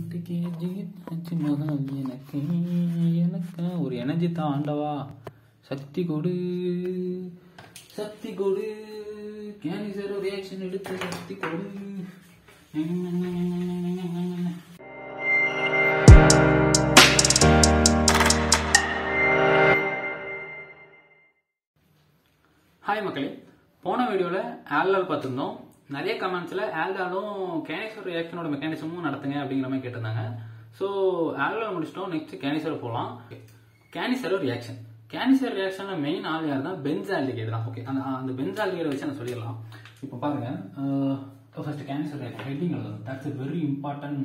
ரெண்டு கேஜி அஞ்சு மகள் எனக்கு எனக்கு ஒரு எனர்ஜி தான் ஆண்டவா சக்தி கொடு சக்தி கொடு. கேனி சார் ரியாக்ஷன் எடுத்து சக்தி கொடு. ஹாய் மக்களே போன வீடியோவில் ஆல்டால் பார்த்துருந்தோம். நிறைய கமெண்ட்ஸில் ஆல்டாலும் கேனிசர் ரியாக்ஷனோட மெக்கானிசமும் நடத்துங்க அப்படிங்கிற மாதிரி கேட்டிருந்தாங்க. ஸோ ஆல்டால் முடிச்சிட்டோம். நெக்ஸ்ட் கேனிசர் போகலாம் கேனிசர் ரியாக்ஷன் கேனிசர் ரியாக்ஷனில் மெயின் ஆள் யார் தான் பென்சால்டிகேட் தான். ஓகே அந்த அந்த பென்சால்டிகேட் வச்சு நான் சொல்லிடலாம். இப்போ பாருங்க ஃபர்ஸ்ட் கேனிசர் ரியாக்ஷன் ஹெட்டிங் எழுதணும் தட்ஸ் வெரி இம்பார்ட்டன்ட்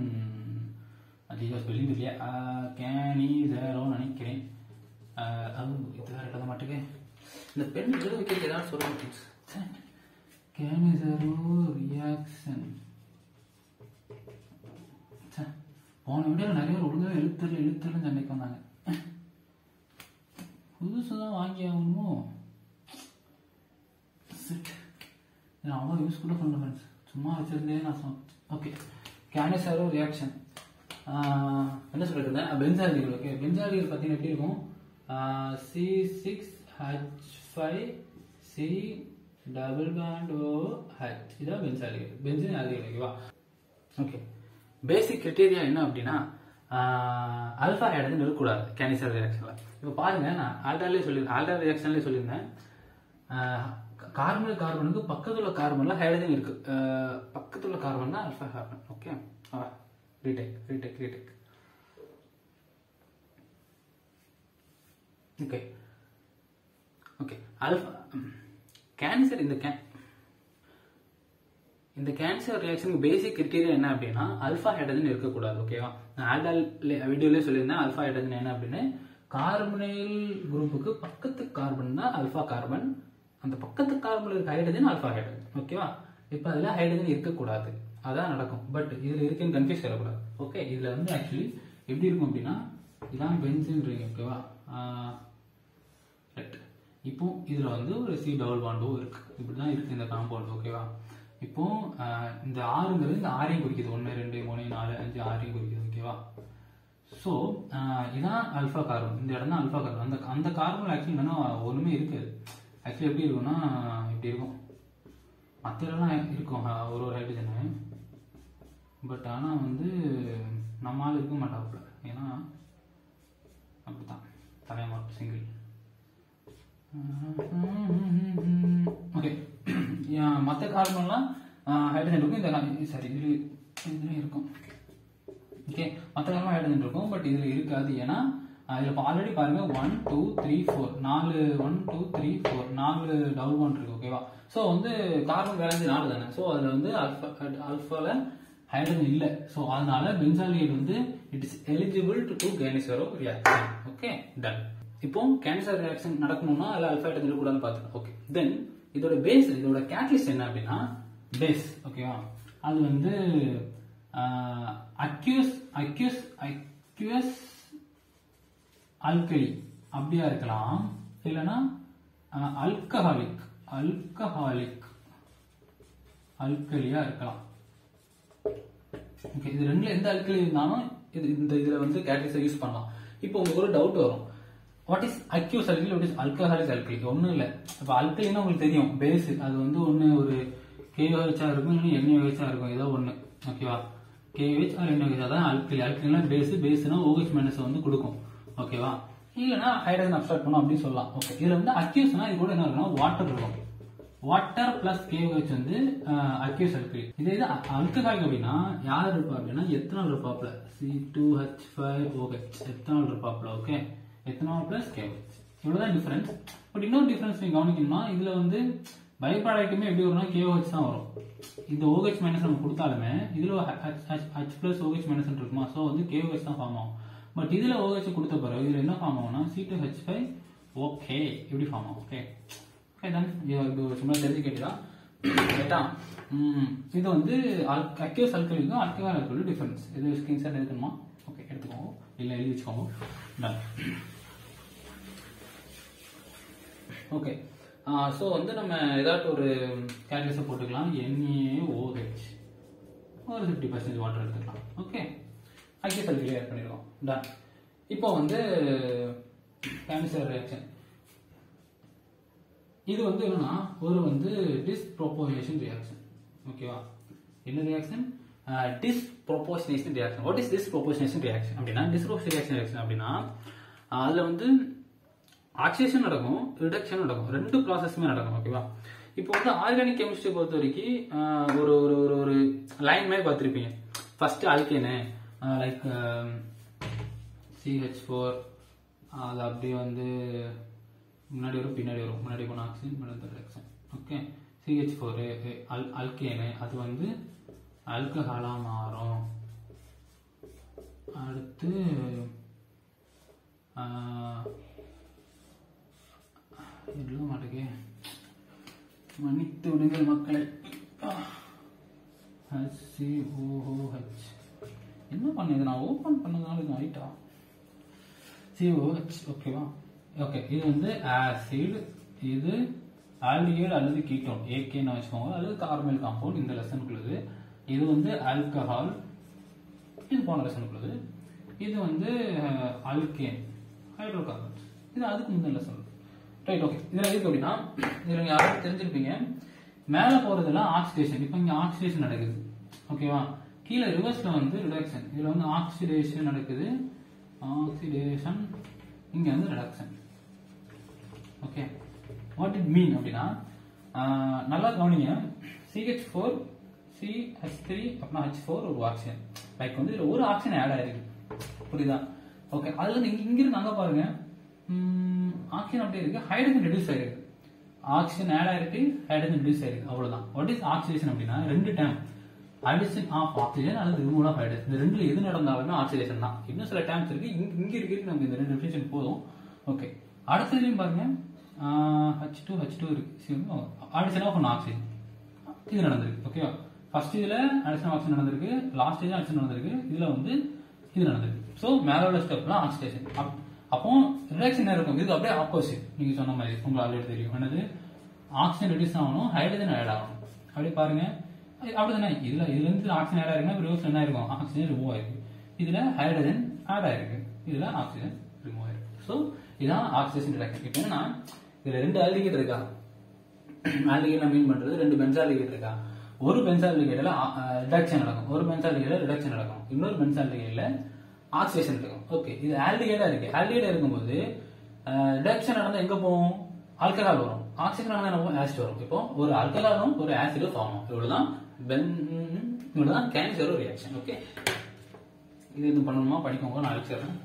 அதிக ஸ்பெல்லிங் இல்லையா? கேனி ஜேரோன்னு நினைக்கிறேன். அதுவும் அது இது வேறு மாட்டேங்க இந்த பெண் எழுத வைக்கிறது ஏதாவது சொல்லுங்க கேமிசரோ ரியாக்ஷன் போன வீடியோவில் நிறைய பேர் ஒழுங்காக எழுத்தரில் எழுத்தரில் சண்டைக்கு வந்தாங்க. புதுசு தான் வாங்கி ஆகணுமோ? நான் அவ்வளோ யூஸ் கூட பண்ணல ஃப்ரெண்ட்ஸ் சும்மா வச்சிருந்தே நான் சொன்னேன் ஓகே கேனிசாரோ ரியாக்ஷன் என்ன சொல்லிட்டு இருந்தேன் பென்சாலிகள் ஓகே பென்சாலிகள் பார்த்தீங்கன்னா எப்படி இருக்கும்? C six H five C double bond O H இதான் பென்சாலிகள் பென்சின் ஆல்டிகள் ஓகேவா ஓகே பேசிக் கிரிட்டீரியா என்ன அப்படின்னா அல்ஃபா ஹைட்ரஜன் இருக்கக்கூடாது. கேனிசர் ரியாக்ஷனில் இப்போ பாருங்க நான் ஆல்டாலே சொல்லி ஆல்டா ரியாக்ஷன்லேயே சொல்லியிருந்தேன் கார்பன் கார்பனுக்கு பக்கத்தில் உள்ள கார்பன்ல ஹைட்ரஜன் இருக்கு. பக்கத்தில் உள்ள கார்பன் தான் alpha carbon okay retake retake retake okay okay alpha Cannizzaro இந்த இந்த கேன்சர் ரியாக்ஷனுக்கு பேசிக் கிரிட்டீரியா என்ன அப்படின்னா அல்ஃபா ஹைட்ரஜன் இருக்கக்கூடாது ஓகேவா நான் ஆல்டால் வீடியோலேயே சொல்லியிருந்தேன் அல்ஃபா ஹைட்ரஜன் என்ன அப்படின்னு? கார்பனைல் குரூப்புக்கு பக்கத்து கார்பன் தான் அல்ஃபா கார்பன் அந்த பக்கத்து கார்பனில் இருக்க ஹைட்ரஜன் அல்ஃபா ஹைட்ரஜன் ஓகேவா இப்போ அதில் ஹைட்ரஜன் இருக்கக்கூடாது. அதான் நடக்கும். பட் இதில் இருக்குன்னு கன்ஃபியூஸ் சொல்லக்கூடாது ஓகே இதில் வந்து ஆக்சுவலி எப்படி இருக்கும் அப்படின்னா இதான் பென்சின்றீங்க ஓகேவா ரைட் இப்போ இதில் வந்து ஒரு சி டபுள் பாண்டோ இப்படி தான் இருக்குது இந்த காம்பவுண்ட் ஓகேவா இப்போ இந்த ஆறுங்கிறது இந்த ஆறையும் குறிக்குது. ஒன்று ரெண்டு மூணு நாலு அஞ்சு ஆறையும் குறிக்குது ஓகேவா ஸோ இதான் அல்ஃபா கார்பன் இந்த இடம் தான் அல்ஃபா கார்பன் அந்த அந்த கார்பன் ஆக்சுவலி என்னன்னா ஒன்றுமே இருக்காது. ஆக்சுவலி எப்படி இருக்கும்னா இப்படி இருக்கும். மற்றெல்லாம் இருக்கும் ஒரு ஒரு ஹைட்ரஜனு பட் ஆனால் வந்து நம்மளால இருக்க மாட்டாப்புல. ஓகே மற்ற கார்பன்லாம் ஹைட்ரஜன் இருக்கும். இந்த சாரி இது இதுலேயும் இருக்கும். ஓகே மற்ற கார்பன் ஹைட்ரஜன் இருக்கும் பட் இதில் இருக்காது. ஏன்னா இதில் ஆல்ரெடி பாருங்கள் ஒன் டூ த்ரீ ஃபோர் நாலு ஒன் டூ த்ரீ ஃபோர் நாலு டபுள் ஒன் இருக்கு ஓகேவா ஸோ வந்து கார்பன் வேலன்ஸ் நாலு தானே? ஸோ அதில் வந்து அல்ஃபா அல்ஃபாவில் ஹைட்ரஜன் இல்லை. ஸோ அதனால பென்சாலியேட் வந்து it is eligible to to Cannizzaro reaction okay done இப்போ கேன்சர் ரியாக்ஷன் நடக்கணும்னா அதில் அல்ஃபா ஹைட்ரஜன் இருக்கக்கூடாதுன்னு பார்த்துக்கலாம் ஓகே தென் இதோட பேஸ் இதோட கேட்டலிஸ்ட் என்ன அப்படின்னா பேஸ் ஓகேவா அது வந்து அக்யூஸ் அக்யூஸ் அக்யூஸ் அல்கலி அப்படியா இருக்கலாம். இல்லைன்னா அல்கஹாலிக் அல்கஹாலிக் அல்கலியா இருக்கலாம். ஓகே இது ரெண்டுல எந்த அல்கலி இருந்தாலும் இது இந்த இதுல வந்து கேட்டலிஸை யூஸ் பண்ணலாம். இப்போ உங்களுக்கு ஒரு டவுட் வரும். What is aqueous alkyl what is alcoholic alkali ஒன்றும் இல்லை. இப்போ அல்கலின்னா உங்களுக்கு தெரியும் பேஸ் அது வந்து ஒன்று ஒரு கேவிஹெச்சாக இருக்கும் இல்லைன்னா என்ஏஹெச்சா இருக்கும் ஏதோ ஒன்று ஓகேவா K H or N A H அதான் அல்கலி அல்கலினா பேஸ் பேஸ்னா ஓஹெச் மைனஸ் வந்து கொடுக்கும். ஓகேவா இல்லைன்னா ஹைட்ரஜன் அப்சார்ட் பண்ணும் அப்படின்னு சொல்லலாம். ஓகே இதில் வந்து அக்யூஸ்னா இது கூட என்ன இருக்குன்னா வாட்டர் இருக்கும். வாட்டர் பிளஸ் கேவிஹெச் வந்து அக்யூஸ் அல்கலி இதே இது அல்கஹாலிக் அப்படின்னா யார் இருப்பா அப்படின்னா ethanol இருப்பாப்ல C two H five O H ethanol இருப்பாப்ல okay ethanol plus K O H இவ்வளோதான் டிஃபரன்ஸ் பட் இன்னொரு டிஃபரன்ஸ் நீங்கள் கவனிக்கணும்னா இதில் வந்து பை ப்ராடக்ட்டுமே எப்படி வரும்னா கேஓஹெச் தான் வரும். இந்த ஓஹெச் மைனஸ் நம்ம கொடுத்தாலுமே இதில் H plus O H minus இருக்குமா? ஸோ வந்து கேஓஹெச் தான் ஃபார்ம் ஆகும். பட் இதில் ஓஹெச் கொடுத்த பிறகு இதில் என்ன ஃபார்ம் ஆகும்னா C two H five okay இப்படி ஃபார்ம் ஆகும்? ஓகே ஓகே டன் இது சும்மா தெரிஞ்சுக்கிட்டுதான் ரைட்டா இது வந்து அக்யூஸ் அல்கலிக்கும் அல்கஹால் அல்கலிக்கும் டிஃபரன்ஸ் இது ஸ்கிரீன்ஷாட் எடுக்கணுமா? ஓகே எடுத்துக்கோங்க. இல்லை எழுதி வச்சுக்கோங்க. டன் ஓகே ஸோ வந்து நம்ம ஏதாட்டும் ஒரு கேட்டலிஸை போட்டுக்கலாம். என்ஏஓஹெச் ஒரு ஃபிஃப்டி பர்சன்டேஜ் வாட்டர் எடுத்துக்கலாம். ஓகே அக்யூஸ் அல்கைல் ஆட் பண்ணிடுவோம். டன் இப்போ வந்து கேன்சர் ரியாக்ஷன் இது வந்து என்னன்னா ஒரு வந்து டிஸ்ப்ரோபோசினேஷன் ரியாக்ஷன் ஓகேவா என்ன reaction disproportionation reaction what is disproportionation reaction அப்படின்னா டிஸ்ப்ரோபோசினேஷன் ரியாக்ஷன் அப்படின்னா அதில் வந்து ஆக்சிடேஷன் நடக்கும் ரிடக்ஷன் நடக்கும். ரெண்டு ப்ராசஸுமே நடக்கும் ஓகேவா இப்போ வந்து ஆர்கானிக் கெமிஸ்ட்ரி பொறுத்த வரைக்கும் ஒரு ஒரு ஒரு ஒரு லைன் மாதிரி பார்த்துருப்பீங்க. First alkane like C H four அது அப்படியே வந்து முன்னாடி வரும் பின்னாடி வரும். முன்னாடி போன ஆக்சிஜன் முன்னாடி reduction okay C H four அல் அல்கேனு அது வந்து அல்கஹாலாக மாறும். அடுத்து ஆஹ், மாட்டேங்க மன்னித்து விடுங்கள் மக்களை ஹச் என்ன பண்ணுது நான் ஓப்பன் பண்ணதுனால இது ஆயிட்டா? சிஓஹெச் ஓகேவா ஓகே இது வந்து ஆசிட் இது ஆல்டிஹைடு அல்லது கீட்டோன் ஏகேன்னு வச்சுக்கோங்க. அல்லது கார்மல் காம்பவுண்ட் இந்த லெசனுக்குள்ளது இது. வந்து ஆல்கஹால் இது போன லெசனுக்குள்ளது இது. வந்து அல்கேன் ஹைட்ரோ இது அதுக்கு முந்தின லெசன். ரைட் ஓகே இதில் எதுக்கு அப்படின்னா இதில் நீங்கள் யாரும் தெரிஞ்சிருப்பீங்க. மேலே போகிறதெல்லாம் ஆக்சிடேஷன் இப்போ இங்கே ஆக்சிடேஷன் நடக்குது. ஓகேவா கீழே ரிவர்ஸில் வந்து ரிடக்ஷன் இதில் வந்து ஆக்சிடேஷன் நடக்குது. ஆக்சிடேஷன் இங்கே வந்து reduction okay what it mean அப்படின்னா நல்லா கவனிங்க. C H four C H three அப்படின்னா ஹெச் ஃபோர் ஒரு ஆக்சிஜன் லைக் வந்து இதில் ஒரு ஆக்சிஜன் ஆட் ஆயிருக்கு. புரியுதா? ஓகே அது வந்து இங்கிருந்து அங்க பாருங்க. ஆக்சிஜன் அப்படியே இருக்கு ஹைட்ரஜன் ரெடியூஸ் ஆயிருக்கு. ஆக்சிஜன் ஆட் ஆயிருக்கு ஹைட்ரஜன் ரெடியூஸ் ஆயிருக்கு. அவ்வளவுதான். வாட் இஸ் ஆக்சிடேஷன் அப்படின்னா ரெண்டு டைம் அடிஷன் ஆஃப் ஆக்சிஜன் அல்லது ரிமூவல் ஆஃப் ஹைட்ரஜன் இந்த ரெண்டுல எது நடந்தாலுமே ஆக்சிடேஷன் தான். இன்னும் சில டைம்ஸ் இருக்கு. இங்க இங்க இருக்கு நமக்கு இந்த ரெண்டு டெஃபினேஷன் போதும். ஓகே அடுத்ததுலயும் பாருங்க. ஹச் டூ ஹச் டூ இருக்கு. அடிஷன் ஆஃப் ஆக்சிஜன் இது நடந்திருக்கு. ஓகேவா ஃபர்ஸ்ட் இதுல அடிஷன் ஆக்சிஜன் நடந்திருக்கு. லாஸ்ட் இதுல அடிஷன் நடந்திருக்கு. இதுல வந்து இது நடந்திருக்கு. ஸோ மேலோட உள்ள ஸ்டெப்லாம் ஆக்சிடேஷன் அப்போ ரிடக்ஷன் இருக்கும்? இதுக்கு அப்படியே ஆப்போசிட் நீங்க சொன்ன மாதிரி உங்களுக்கு ஆல்ரெடி தெரியும். என்னது? ஆக்சிஜன் ரெடியூஸ் ஆகணும் ஹைட்ரஜன் ஆட் ஆகணும். அப்படியே பாருங்க. அப்படிதானே? இதுல இதுல இருந்து ஆக்சிஜன் ஆட் ஆயிருக்குன்னா ரிவர்ஸ் என்ன ஆயிருக்கும்? ஆக்சிஜன் ரிமூவ் ஆயிருக்கு. இதுல ஹைட்ரஜன் ஆட் ஆயிருக்கு. இதுல ஆக்சிஜன் ரிமூவ் ஆயிருக்கு. ஸோ இதுதான் ஆக்சிஜன் ரிடக்ஷன் இப்போ என்னன்னா இதுல ரெண்டு ஆல்டிகேட் இருக்கா? ஆல்டிகேட் மீன் பண்றது ரெண்டு பென்சாலிகேட் இருக்கா? ஒரு பென்சாலிகேட்ல ரிடக்ஷன் நடக்கும். ஒரு பென்சாலிகேட்ல ரிடக்ஷன் நடக்கும். இன்னொரு பென்சாலிகேட்ல ஆக்சிடேஷன் இருக்கும். ஓகே இது ஆல்டிகைடா இருக்கு. ஆல்டிகைடா இருக்கும்போது ரிடக்ஷன் நடந்தால் எங்க போகும்? ஆல்கஹால் வரும். ஆக்சிஜன் நடந்தா என்ன போகும்? ஆசிட் வரும். இப்போ ஒரு ஆல்கஹாலும் ஒரு ஆசிடும் ஃபார்ம் ஆகும். இவ்வளவுதான் பென் இவ்வளவுதான் கேன்சர் ரியாக்ஷன் ஓகே இது இது பண்ணணுமா? படிக்கோங்க. நான் அழிச்சிடுறேன்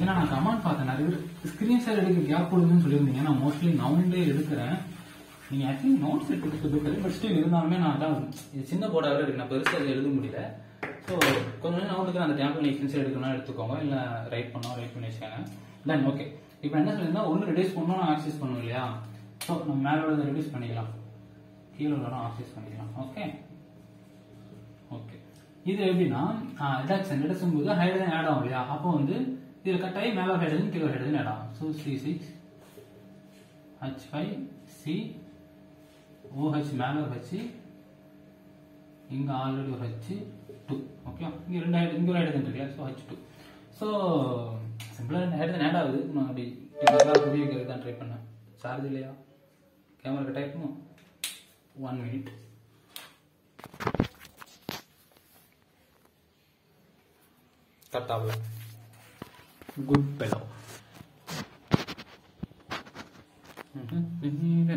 ஏன்னா நான் கமெண்ட் பார்த்தேன். நிறைய பேர் ஸ்கிரீன் எடுக்க கேப் கொடுங்கன்னு சொல்லியிருந்தீங்க. நான் மோஸ்ட்லி நவுன்லேயே எடுக்கிறேன். நீங்க ஆக்சுவலி நோட்ஸ் எடுத்து பெட்டர் பட் ஸ்டில் இருந்தாலுமே நான் தான் இது சின்ன போர்டாக இருக்கு. நான் பெருசாக எழுத முடியல. ஸோ கொஞ்சம் நேரம் அவங்களுக்கு அந்த டேம்பிள் எக்ஸ்டென்ஸ் எடுக்கணும்னா எடுத்துக்கோங்க. இல்லை ரைட் பண்ணோம் ரைட் பண்ணி வச்சுக்காங்க. தென் ஓகே இப்போ என்ன சொல்லியிருந்தா ஒன்று ரிடியூஸ் பண்ணணும் நான் ஆக்சஸ் பண்ணுவோம் இல்லையா? ஸோ நம்ம மேலே உள்ளதை ரிடியூஸ் பண்ணிக்கலாம். கீழே உள்ளதும் ஆக்சஸ் பண்ணிக்கலாம். ஓகே ஓகே இது எப்படின்னா ரிடாக்ஷன் ரிடக்ஷன் போது ஹைட்ரஜன் ஆட் ஆகும் இல்லையா? அப்போ வந்து இதில் கட்டாயி மேலே ஹைட்ரஜன் கீழே ஹைட்ரஜன் ஆட் ஆகும். So C six H five C O H மேலே ஒரு ஹெச் இங்கே already H H two okay இங்கே ரெண்டு ஹைட்ரஜன் இங்கே ஒரு ஹைட்ரஜன் இருக்குல்ல ஸோ ஹெச் டூ ஸோ சிம்பிளாக ரெண்டு ஹைட்ரஜன் ஆட் ஆகுது நான் அப்படி வைக்கிறது தான் ட்ரை பண்ணேன். சார்ஜ் இல்லையா? கேமரா கட் ஆகிருக்குமோ ஒன் மினிட் கட் ஆகல குட் பெலோ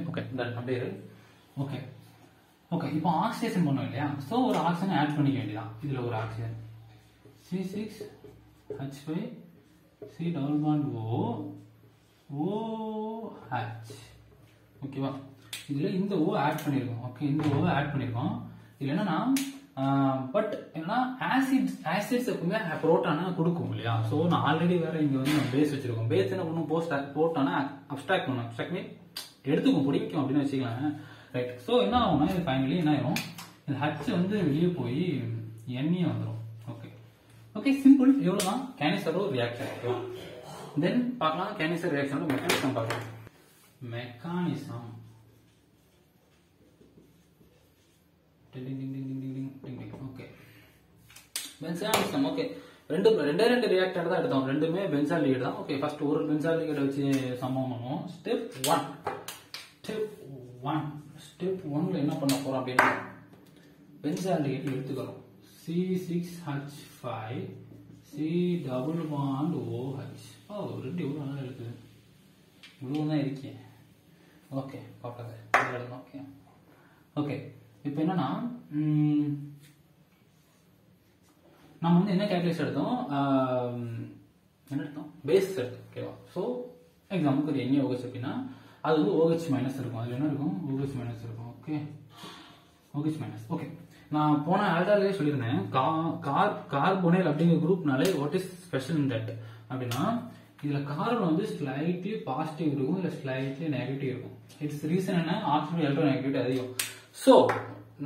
ஓகே டன் அப்படியே ஓகே ஓகே இப்போ ஆக்சிஜன் பண்ணோம் இல்லையா? ஸோ ஒரு ஆக்சிஜன் ஆட் பண்ணிக்க வேண்டியதான் இதில் ஒரு oxygen C six H five C double bond O O H ஓகேவா இதில் இந்த ஓ ஆட் பண்ணியிருக்கோம் ஓகே இந்த ஓ ஆட் பண்ணியிருக்கோம் இதில் என்னன்னா பட் என்னன்னா ஆசிட் ஆசிட்ஸ் எப்பவுமே புரோட்டானா கொடுக்கும் இல்லையா? ஸோ நான் ஆல்ரெடி வேற இங்கே வந்து நம்ம பேஸ் வச்சிருக்கோம். பேஸ் என்ன பண்ணும் போஸ்ட் போட்டோன்னா அப்டாக்ட் பண்ணும் அப்டாக்ட் மீன் எடுத்துக்கும் பிடிக்கும் அப்படின்னு வச்சுக்கலாம் ரைட் ஸோ என்ன ஆகும்னா இது ஃபைனலி என்ன ஆயிரும் இந்த ஹச் வந்து வெளியே போய் எண்ணெயே வந்துடும் ஓகே ஓகே சிம்பிள் எவ்வளவுதான் கேனிசரோ ரியாக்ஷன் தென் பார்க்கலாம். கேனிசர் ரியாக்ஷனோட மெக்கானிசம் பார்க்கலாம். மெக்கானிசம் ஓகே பென்சால் ஓகே ரெண்டு ரெண்டே ரெண்டு ரியாக்டர் தான் எடுத்தோம். ரெண்டுமே பென்சால் லீட் தான். ஓகே ஃபர்ஸ்ட் ஒரு பென்சால் லீட் வச்சு சம்பவம் பண்ணுவோம். Step one step one step ஒன்ல என்ன பண்ண போறோம் அப்படின்னா பென்சால் லீட் எடுத்துக்கிறோம் C six H five C double bond O H O ரெண்டு இவ்வளோ நல்லா இருக்குது இவ்வளோ தான் இருக்கேன் ஓகே பார்ப்பது ஓகே ஓகே இப்போ என்னன்னா நம்ம வந்து என்ன கேல்குலேஷன் எடுத்தோம்? என்ன எடுத்தோம்? பேஸ் எடுத்தோம் ஓகேவா ஸோ எக்ஸாம்பிளுக்கு ஒரு எண்ணெய் ஓகச் அப்படின்னா அது வந்து ஓஹெச் மைனஸ் இருக்கும். அதில் என்ன இருக்கும்? ஓஹெச் மைனஸ் இருக்கும். Okay O H minus okay நான் போன ஆல்டாலே சொல்லியிருந்தேன். கார் கார்போனைல் அப்படிங்கிற குரூப்னாலே what is special in that அப்படின்னா இதுல கார்பன் வந்து ஸ்லைட்லி பாசிட்டிவ் இருக்கும் இல்ல ஸ்லைட்லி நெகட்டிவ் இருக்கும். இட்ஸ் ரீசன் என்ன? ஆக்சிஜன் எலக்ட்ரோ நெகட்டிவிட்டி அதிகம். ஸோ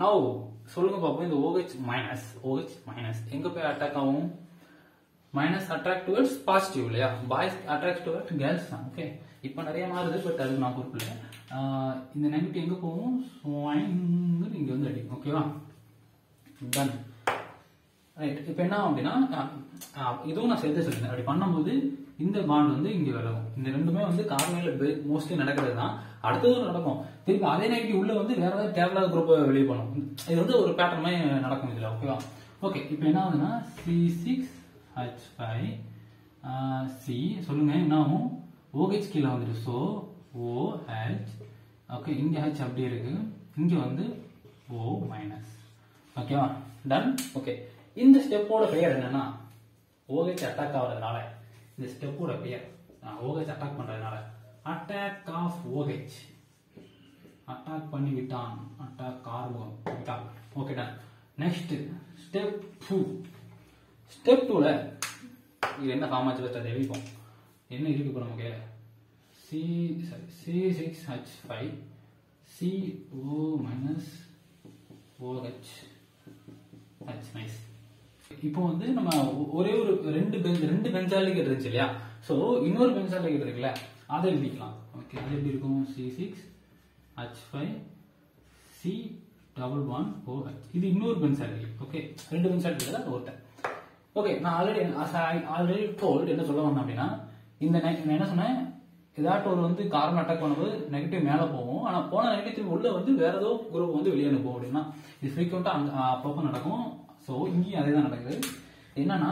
நவ் சொல்லுங்க பாப்போம். இந்த ஓஹெச் மைனஸ் ஓஹெச் மைனஸ் எங்க போய் அட்டாக் ஆகும்? மைனஸ் அட்ராக்ட் டுவர்ட்ஸ் பாசிட்டிவ் இல்லையா? பாய்ஸ் அட்ராக்ட் டுவர்ட் கேர்ள்ஸ் தான் ஓகே இப்போ நிறைய மாறுது பட் அது நான் குறிப்பிடல இந்த நெகட்டிவ் எங்கே போகும்? ஸ்வைங்னு இங்கே வந்து அடிக்கும் ஓகேவா டன் ரைட் இப்போ என்ன அப்படின்னா இதுவும் நான் சேர்த்து சொல்லியிருந்தேன் அப்படி பண்ணும்போது இந்த பாண்ட் வந்து இங்கே விலகும். இந்த ரெண்டுமே வந்து கார்மையில மோஸ்ட்லி நடக்கிறது தான். அடுத்ததும் நடக்கும். திருப்பி அதே நெகட்டிவ் உள்ள வந்து வேற ஏதாவது தேவையில்லாத குரூப்பை வெளியே பண்ணும் இது வந்து ஒரு பேட்டர்னே மாதிரி நடக்கும் இதில் ஓகேவா ஓகே இப்போ என்ன ஆகுதுன்னா C six H five C சொல்லுங்க என்ன ஓஹெச் கீழே வந்துட்டு ஸோ ஓஹெச் ஓகே இங்க ஹெச் அப்படி இருக்கு. இங்க வந்து ஓ மைனஸ் ஓகேவா டன் ஓகே இந்த ஸ்டெப்போட பெயர் என்னன்னா ஓஹெச் அட்டாக் ஆகுறதுனால இந்த ஸ்டெப்போட பெயர் ஓஹெச் அட்டாக் பண்றதுனால attack of O H attack பண்ணி விட்டான் அட்டாக் ஆர்வம். Okay done next step two step டூவில் இது என்ன ஃபார்ம் ஆச்சு ஃபஸ்ட் அதை எழுதிப்போம் என்ன இருக்கு இப்போ நமக்கு C C six H five C O minus O H H nice இப்போ வந்து நம்ம ஒ- ஒரே ஒரு ரெண்டு பெஞ்ச் ரெண்டு பெஞ்சாலிகேட் இருந்துச்சு இல்லையா? ஸோ இன்னொரு பெஞ்சாலிகேட் இருக்குல்ல அதை எழுதிக்கலாம் ஓகே அது எப்படி இருக்கும்? C six H five C double one O H இது இன்னொரு பென்சாலிகேட் ஓகே ரெண்டு பென்சாலிகேட் தான் ஒருத்தன். ஓகே நான் ஆல்ரெடி ஆல்ரெடி டோல்ட் என்ன சொல்ல வந்தேன் அப்படின்னா இந்த நான் என்ன சொன்னேன்? ஏதாட்டும் ஒரு வந்து கார்பன் அட்டாக் பண்ணும்போது நெகட்டிவ் மேலே போகும். ஆனால் போன நெகட்டிவ் உள்ள வந்து வேற ஏதோ குரூப் வந்து வெளியே அனுப்பும் அப்படின்னா இது ஃப்ரீக்வெண்ட்டாக அங்கே அப்பப்போ நடக்கும். ஸோ இங்கேயும் அதே தான் நடக்குது. என்னன்னா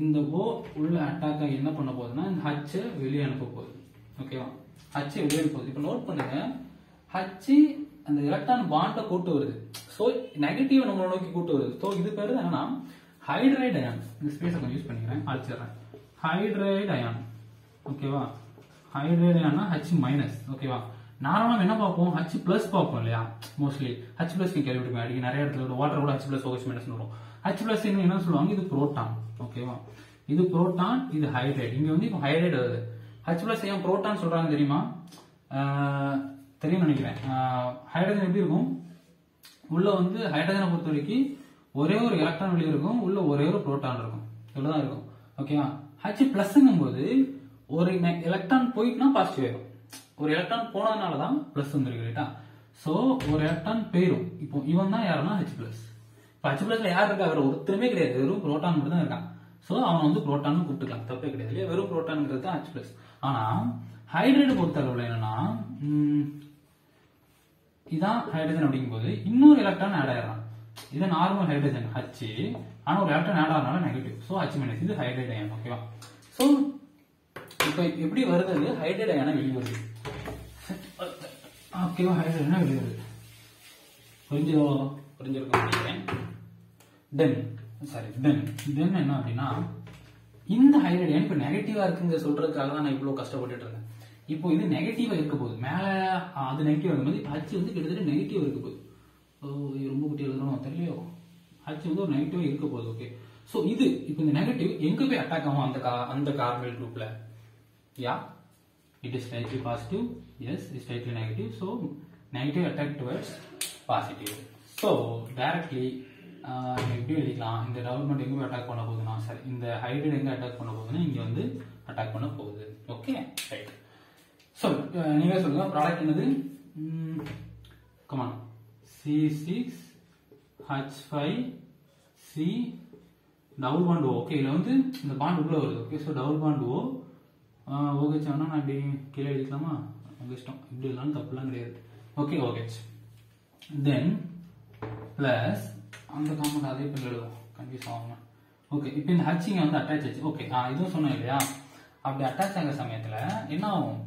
இந்த ஓ உள்ள அட்டாக் என்ன பண்ண போகுதுன்னா இந்த ஹச்சை வெளியே அனுப்ப போகுது. ஓகேவா ஹச்சை வெளியே அனுப்ப போகுது. இப்போ நோட் பண்ணுங்க. ஹச்சு அந்த எலக்ட்ரான் பாண்டை கூட்டு வருது. ஸோ நெகட்டிவ் நம்மளை நோக்கி கூட்டு வருது. ஸோ இது பேர் என்னன்னா ஹைட்ரைட் அயான் இந்த ஸ்பேஸை கொஞ்சம் யூஸ் பண்ணிக்கிறேன். அழிச்சிடுறேன். ஹைட்ரைட் அயான் ஓகேவா ஹைட்ரைட் அயான்னா ஹச் மைனஸ் ஓகேவா நார்மலாக என்ன பார்ப்போம்? ஹச் பிளஸ் பார்ப்போம் இல்லையா? மோஸ்ட்லி ஹச் பிளஸ் கேள்விப்படுங்க அடிக்க நிறைய இடத்துல வாட்டர் கூட H plus O H minus வரும். ஹச் பிளஸ் என்ன சொல்லுவாங்க? இது புரோட்டான் ஓகேவா இது புரோட்டான் இது ஹைட்ரைட் இங்க வந்து இப்போ ஹைட்ரைட் வருது. ஹச் பிளஸ் ஏன் புரோட்டான் சொல்றாங்க தெரியுமா? தெரியும் நினைக்கிறேன். ஹைட்ரஜன் எப்படி இருக்கும்? உள்ள வந்து ஹைட்ரஜனை பொறுத்த வரைக்கும் ஒரே ஒரு எலக்ட்ரான் வெளியே இருக்கும் உள்ள ஒரே ஒரு புரோட்டான் இருக்கும். இவ்வளவுதான் இருக்கும். ஓகேவா ஹச் பிளஸ்ங்கும் போது ஒரு எலக்ட்ரான் போயிட்டுனா பாசிட்டிவ் ஆயிடும். ஒரு எலக்ட்ரான் போனதுனால தான் பிளஸ் வந்துருக்கு ரைட்டா ஸோ ஒரு எலக்ட்ரான் போயிடும் இப்போ இவன் தான் யாருன்னா ஹெச் பிளஸ் இப்போ ஹெச் பிளஸ்ல யார் இருக்கா? அவர் ஒருத்தருமே கிடையாது. வெறும் புரோட்டான் மட்டும் தான் இருக்கான் ஸோ அவன் வந்து புரோட்டான் கூப்பிட்டுக்கலாம் தப்பே கிடையாது இல்லையா? வெறும் புரோட்டான்ங்கிறது தான் ஹெச் பிளஸ் ஆனால் ஹைட்ரேட் பொறுத்த என்னன்னா இதான் ஹைட்ரஜன் அப்படிங்கும்போது இன்னொரு எலக்ட்ரான் ஆட் ஆயிடலாம் இது நார்மல் ஹைட்ரஜன் ஹச் ஆனா ஒரு எலக்ட்ரான் ஆட் ஆகிறனால நெகட்டிவ் ஸோ ஹச் மைனஸ் இது ஹைட்ரைட் அயன் ஓகேவா ஸோ இப்போ எப்படி வருது? அது ஹைட்ரேட் வெளிய வெளியே வருது. ஓகேவா ஹைட்ரைட் அயனா வெளியே வருது. புரிஞ்சதோ? புரிஞ்சிருக்க நினைக்கிறேன் தென் சாரி தென் தென் என்ன அப்படின்னா இந்த ஹைட்ரேட் இப்போ நெகட்டிவா இருக்குங்க சொல்றதுக்காக தான் நான் இவ்வளவு கஷ்டப்பட்டுட்டு இருக்கேன். இப்போ இது நெகட்டிவா இருக்க போகுது. மேல அது நெகட்டிவ் இருக்கும்போது ஹச் வந்து கிட்டத்தட்ட நெகட்டிவ் இருக்க போகுது. ஓ இது ரொம்ப குட்டி எழுதணும் தெரியலையோ? ஆக்சுவலி வந்து ஒரு நெகட்டிவா இருக்க போகுது ஓகே ஸோ இது இப்போ இந்த நெகட்டிவ் எங்க போய் அட்டாக் ஆகும் அந்த கா- அந்த கார்பல் குரூப்ல yeah it is slightly positive S is slightly negative so negative attack towards positive so directly எப்படி எழுதிக்கலாம்? இந்த டெவலப்மெண்ட் எங்கே போய் அட்டாக் பண்ண போகுதுன்னா சரி இந்த ஹைட்ரேட் எங்கே அட்டாக் பண்ண போகுதுன்னா இங்கே வந்து அட்டாக் பண்ண போகுது. ஓகே ரைட் ஸோ நீங்கள் சொல்லுங்கள் ப்ராடக்ட் என்னது? Come on C six H five C double bond O okay வந்து இந்த பாண்ட் உள்ள வருது. Okay so double bond O ஓகேச் வேணா நான் இப்படி கீழே எழுதிக்கலாமா உங்க இஷ்டம். இப்படி இல்லைனாலும் தப்புலாம் கிடையாது. ஓகே ஓகே தென் ப்ளஸ் அந்த காம்பவுண்ட் அதே பேர் எழுதுவோம் கன்ஃபியூஸ் ஆகாம. ஓகே இப்போ இந்த ஹச்சிங்க வந்து அட்டாச் ஆச்சு ஓகே ஆ இதுவும் சொன்னேன் இல்லையா? அப்படி அட்டாச் ஆகிற சமயத்தில் என்ன ஆகும்?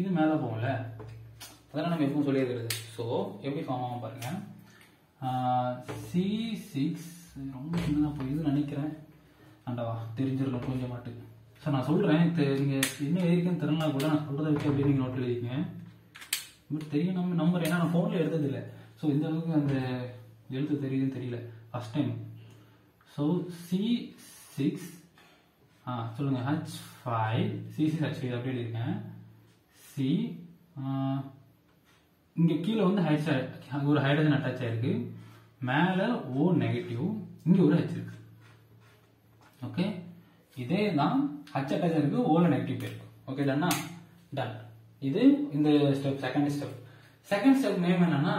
இது மேலே போகும்ல? அதெல்லாம் நம்ம எப்பவும் சொல்லியிருக்கிறது ஸோ எப்படி ஃபார்ம் ஆகும் பாருங்க. சி சிக்ஸ் ரொம்ப சின்னதாக போயிது நினைக்கிறேன். ஆண்டவா தெரிஞ்சிடலாம் கொஞ்சம் மாட்டு ஸோ நான் சொல்கிறேன் நீங்கள் என்ன எழுதிருக்கேன்னு தெரியலனா கூட நான் சொல்கிறத வச்சு அப்படியே நீங்கள் நோட் எழுதிங்க பட் தெரியும் நம்ம நம்பர் ஏன்னா நான் ஃபோனில் எடுத்ததில்லை ஸோ இந்த அளவுக்கு அந்த எழுத்து தெரியுதுன்னு தெரியல. First time so C six ah சொல்லுங்கள் H five C six H five அப்படி எழுதிருக்கேன் சி இங்கே கீழே வந்து ஹைட்ஸ் ஒரு ஹைட்ரஜன் அட்டாச் ஆயிருக்கு. மேலே ஓ நெகட்டிவ் இங்கே ஒரு ஹச் இருக்கு. ஓகே இதே தான் ஹச் அட்டாச் இருக்கு ஓல நெகட்டிவ் இருக்கு ஓகே தானா டன் இது இந்த step second step second step name என்னன்னா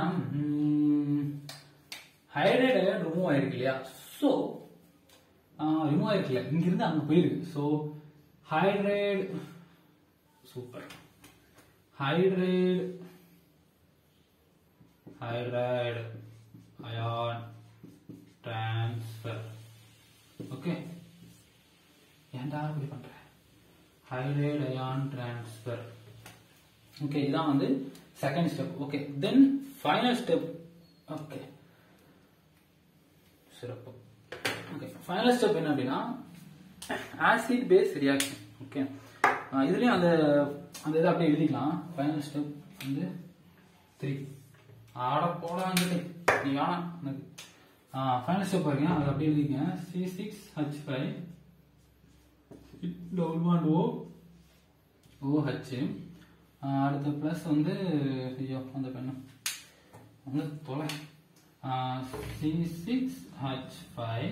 ஹைட்ரேட் அயன் ரிமூவ் ஆயிருக்கு இல்லையா? ஸோ ரிமூவ் ஆயிருக்குல்ல இங்கிருந்து அங்கே போயிருக்கு. So hydrate super hydrate hydride ion transfer okay ஏன்டா இப்படி பண்ற? ஹைட்ரைடு அயான் டிரான்ஸ்ஃபர் ஓகே இதான் வந்து second step okay then final step okay சிறப்பு. ஓகே ஃபைனல் ஸ்டெப் என்ன அப்படின்னா ஆசிட் பேஸ் ரியாக்ஷன் ஓகே இதுலயும் அந்த அந்த இதை அப்படியே எழுதிக்கலாம். ஃபைனல் ஸ்டெப் வந்து த்ரீ ஆட போடாங்கிட்டு நீ வேணாம் எனக்கு. ஃபைனல் ஸ்டெப் பாருங்க. அது அப்படியே எழுதிங்க C six H five double bond O O H அடுத்த ப்ளஸ் வந்து ஐயோ அந்த பெண்ணு. வந்து தொலை. C six H five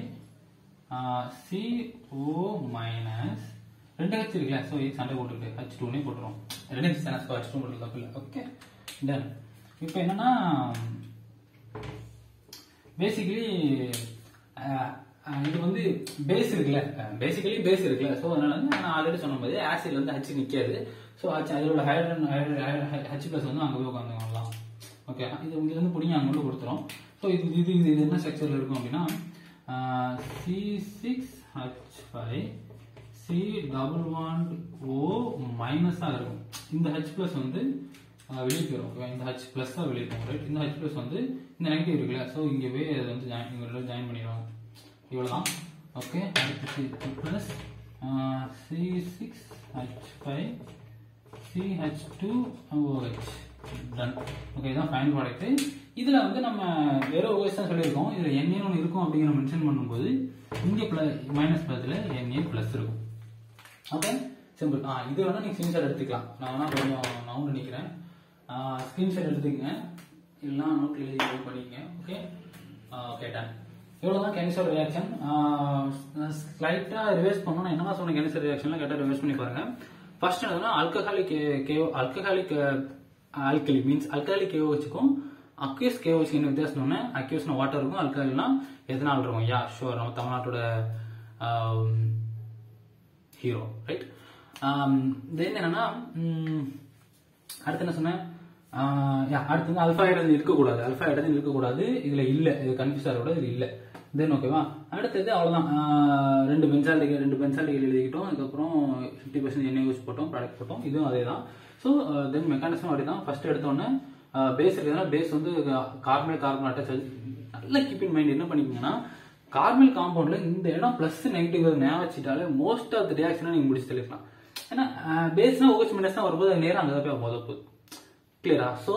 C O minus ரெண்டு ஹச் இருக்குல்ல? ஸோ இது சண்டை போட்டுருக்கு ஹச் டூனே போட்டுரும். ரெண்டு ஹச் தானே? ஸோ ஹச் டூ போட்டுருக்கு தப்பு இல்லை ஓகே டன் இப்போ என்னன்னா பேசிக்கலி இது வந்து பேஸ் இருக்குல்ல? பேசிக்கலி பேஸ் இருக்குல்ல. ஸோ அதனால வந்து நான் ஆல்ரெடி சொன்ன மாதிரி ஆசிட் வந்து ஹச் நிற்காது ஸோ ஹச் அதோட ஹைட்ரன் ஹச் ப்ளஸ் வந்து அங்கே போய் உட்காந்துக்கலாம் ஓகே இது இங்க வந்து பிடிங்க அங்கே வந்து கொடுத்துரும். ஸோ இது இது இது இது என்ன ஸ்ட்ரக்சரில் இருக்கும் அப்படின்னா C six H five C double one O மைனஸாக இருக்கும். இந்த ஹச் ப்ளஸ் வந்து வெளியே போயிடும் ஓகேவா இந்த ஹச் ப்ளஸ் தான் வெளியே போகும். ரைட் இந்த ஹச் ப்ளஸ் வந்து இந்த நெகட்டிவ் இருக்குல்ல. ஸோ இங்கே போய் அதை வந்து ஜாயின் இவங்களோட ஜாயின் பண்ணிடுவாங்க. இவ்வளோதான் ஓகே அடுத்து plus C six H five C H two O H done okay இதான் ஃபைன் ப்ராடக்ட் இதில் வந்து நம்ம வேற ஓஎஸ் தான் சொல்லியிருக்கோம். இதில் என்ஏன்னு ஒன்று இருக்கும் அப்படிங்கிற மென்ஷன் பண்ணும்போது இங்கே ப்ளஸ் மைனஸ் ப்ளஸில் என்ஏ ப்ளஸ் இருக்கும். ஓகே சிம்பிள் ஆ இது வேணால் நீங்கள் ஸ்க்ரீன்ஷாட் எடுத்துக்கலாம். நான் வேணால் கொஞ்சம் நான் நினைக்கிறேன் ஸ்க்ரீன்ஷாட் எடுத்துக்கங்க. இல்லைனா நோட் எழுதி இது பண்ணிக்கங்க. ஓகே ஓகே டன் இவ்வளோதான் கேன்சர் ரியாக்ஷன் ஸ்லைட்டாக ரிவைஸ் பண்ணணும் என்னமா சொன்ன கேன்சர் ரியாக்ஷன்லாம் கேட்டால் ரிவர்ஸ் பண்ணி பாருங்க. ஃபர்ஸ்ட் என்னதுன்னா alcoholic KO alcoholic alkali means alcoholic கேஓஹெச்சுக்கும் aqueous KOH என்ன வித்தியாசம் ஒன்று அக்யூஸ்னா வாட்டர் இருக்கும் அல்கஹாலினா எதனால் இருக்கும்? யா ஷுவர் நம்ம தமிழ்நாட்டோட ஹீரோ ரைட் தென் என்னன்னா அடுத்து என்ன சொன்னேன்? அடுத்து வந்து அல்ஃபா ஹைட்ரஜன் இருக்கக்கூடாது அல்ஃபா ஹைட்ரஜன் இருக்கக்கூடாது இதில் இல்லை. இது கன்ஃபியூஸ் ஆகக்கூடாது இது இல்லை. தென் ஓகேவா அடுத்தது அவ்வளோதான் ரெண்டு பென்சால்டிகள் ரெண்டு பென்சால்டிகள் எழுதிக்கிட்டோம். அதுக்கப்புறம் ஃபிஃப்டி பர்சன்ட் எண்ணெய் யூஸ் போட்டோம் ப்ராடக்ட் போட்டோம். இதுவும் அதே தான் ஸோ தென் மெக்கானிசம் அப்படி தான் ஃபஸ்ட்டு எடுத்தோடனே பேஸ் இருக்குதுன்னா பேஸ் வந்து கார்பனேட் கார்பன் அட்டாச் நல்லா கீப் இன் மைண்ட் என்ன பண்ணிக்கங்கன்னா கார்பன் காம்பவுண்ட்ல இந்த இடம் பிளஸ் நெகட்டிவ் ஞாபகம் வச்சுட்டாலே மோஸ்ட் ஆஃப் த ரியாக்ஷனை நீங்கள் முடிச்சு தெளிக்கலாம். ஏன்னா பேஸ்னா ஓகே மைனஸ் தான் வரும்போது நேரம் அங்கே தான் போய் மோத போகுது. கிளியரா ஸோ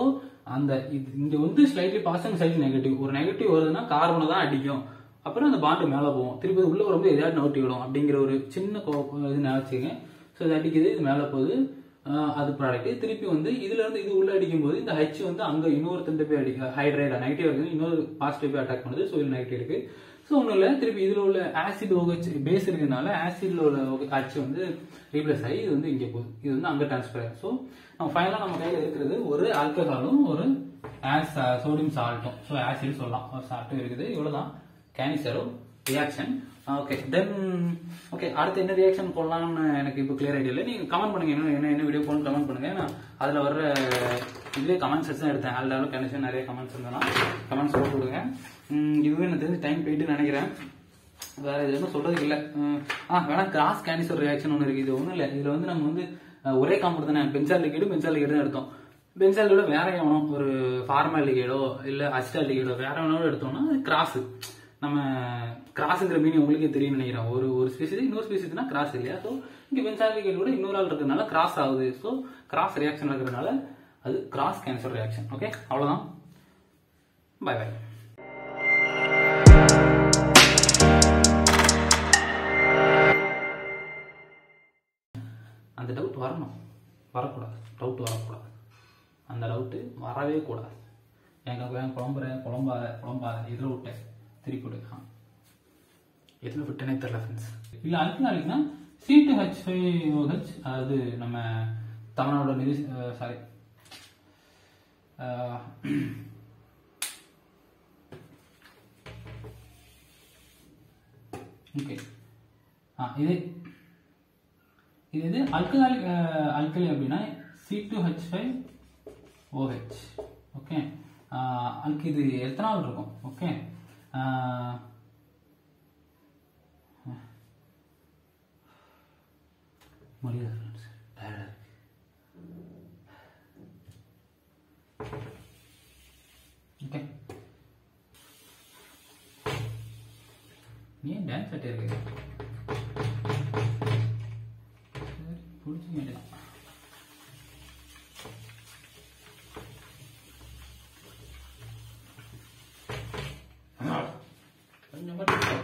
அந்த இது இங்க வந்து ஸ்லைட்லி பாசிங் சைட் நெகட்டிவ் ஒரு நெகட்டிவ் வருதுன்னா கார்பனை தான் அடிக்கும். அப்புறம் அந்த பாண்டு மேலே போவோம் திருப்பி உள்ள ரொம்ப எதாவது நோட்டி விடும் அப்படிங்கிற ஒரு சின்ன இது நினைச்சுங்க ஸோ இது அடிக்குது இது மேலே போகுது. அது ப்ராடக்ட் திருப்பி வந்து இதுல இருந்து இது உள்ள அடிக்கும் போது இந்த ஹச் வந்து அங்க இன்னொருத்தண்டு போய் அடிக்க ஹைட்ரைட் நெகட்டிவ் இருக்குது இன்னொரு பாசிட்டிவ் போய் அட்டாக் பண்ணுது. ஸோ இது நெகட்டிவ் இருக்கு. ஸோ ஒன்றும் இல்லை. திருப்பி இதில் உள்ள ஆசிட் ஓகச் பேஸ் இருக்கிறதுனால ஆசிட்ல உள்ள ஹச் வந்து ரீப்ளேஸ் ஆகி இது வந்து இங்கே போகுது. இது வந்து அங்கே டிரான்ஸ்ஃபர் ஆகும் ஸோ நம்ம ஃபைனலாக நம்ம கையில் இருக்கிறது ஒரு ஆல்கஹாலும் ஒரு ஆஸ் சோடியம் சால்ட்டும் ஸோ ஆசிட் சொல்லலாம். ஒரு சால்ட்டும் இருக்குது. இவ்வளோதான் கேனிசரும் ரியாக்ஷன் ஓகே தென் ஓகே அடுத்து என்ன ரியாக்ஷன் போடலாம்னு எனக்கு இப்போ கிளியர் ஐடியா இல்லை. நீங்கள் கமெண்ட் பண்ணுங்க. என்ன என்ன என்ன வீடியோ போகணும் கமெண்ட் பண்ணுங்க. நான் அதில் வர்ற இதுலேயே கமெண்ட்ஸ் தான் எடுத்தேன். அதில் அளவு கண்டிஷன் நிறைய கமெண்ட்ஸ் இருந்ததுன்னா கமெண்ட்ஸ் போட்டு கொடுங்க இதுவே எனக்கு தெரிஞ்சு டைம் போயிட்டு நினைக்கிறேன். வேற எதுவும் சொல்றதுக்கு இல்லை. ஆ வேணா கிராஸ் கேன்சர் ரியாக்ஷன் ஒன்று இருக்கு இது ஒன்றும் இல்லை. இதில் வந்து நம்ம வந்து ஒரே காம்பவுண்ட் தானே பென்சால் லிகேடு பென்சால் எடுத்தோம் பென்சால் லிகேடோ வேற எவனோ ஒரு ஃபார்மல் லிகேடோ இல்ல அசிட்டால் லிகேடோ வேற எவனோட எடுத்தோம்னா அது கிராஸ் நம்ம கிராஸ்ங்கிற மீனிங் உங்களுக்கே தெரியும் நினைக்கிறேன். ஒரு ஒரு ஸ்பீசிஸ் இன்னொரு ஸ்பீசிஸ்னா கிராஸ் இல்லையா? ஸோ இங்கே பென்சால் கூட இன்னொரு ஆள் இருக்கிறதுனால கிராஸ் ஆகுது. ஸோ கிராஸ் ரியாக்ஷன் இருக்கிறதுனால அது கிராஸ் கேன்சர் ரியாக்ஷன் ஓகே அவ்வளோதான் பை பை அந்த டவுட் வரணும். வரக்கூடாது. டவுட் வரக்கூடாது. அந்த டவுட்டு வரவே கூடாது. எங்க ஏன் குழம்புறேன் குழம்பாத குழம்பாத. இதில் விட்டேன் திருப்பி விடு ஆ எதில் விட்டேனே தெரியல ஃப்ரெண்ட்ஸ் இல்லை அல்கனாலிக்னா C two H five H அதாவது நம்ம தமிழ்நாடோட நிதி சாரி ஓகே ஆ இது இது இது அல்கஹாலி அல்கலி அப்படின்னா C two H five O H okay அதுக்கு இது எத்தனால் இருக்கும்? ஓகே முடியாது ஓகே ஏன் டான்ஸ் ஆட்டே இருக்கு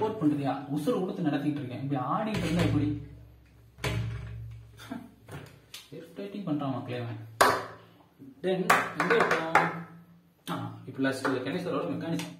சப்போர்ட் பண்றியா? உசுறு கொடுத்து நடத்திட்டு இருக்கேன் இப்படி ஆடிட்டு இருந்தா எப்படி? இரிட்டேட்டிங் பண்றான் மக்களே தென் எங்க இருக்கோம் ஆ இப்போ லாஸ்ட் கணேசரோட மெக்கானிசம்